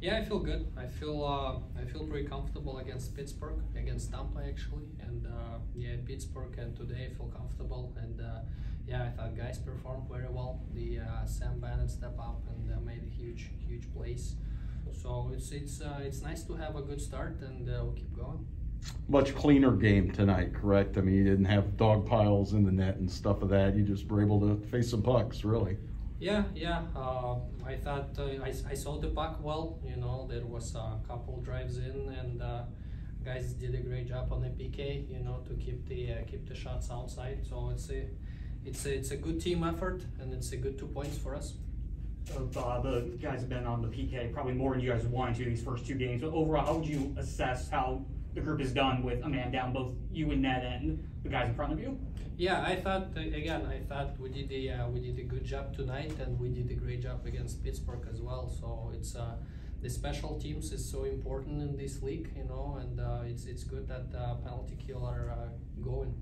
Yeah, I feel good. I feel uh, I feel pretty comfortable against Pittsburgh, against Tampa actually, and uh, yeah, Pittsburgh and today I feel comfortable. And uh, yeah, I thought guys performed very well. The uh, Sam Bennett step up and uh, made a huge huge plays. So it's it's uh, it's nice to have a good start, and we'll keep going. Much cleaner game tonight, correct? I mean, you didn't have dog piles in the net and stuff of that. You just were able to face some pucks, really. Yeah, yeah. Uh, I thought uh, I, I saw the puck well. You know, there was a couple drives in, and uh, guys did a great job on the PK. You know, to keep the uh, keep the shots outside. So it's a it's a, it's a good team effort, and it's a good two points for us. Uh, the guys have been on the PK probably more than you guys wanted to these first two games. But overall, how would you assess how the group is done with a man down, both you and Ned and the guys in front of you? Yeah, I thought uh, again. I thought we did a uh, we did a good job tonight, and we did a great job against Pittsburgh as well. So it's uh, the special teams is so important in this league, you know, and uh, it's it's good that uh, penalty kill are uh, going.